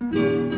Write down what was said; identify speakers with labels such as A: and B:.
A: うん。